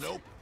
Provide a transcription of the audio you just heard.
Nope.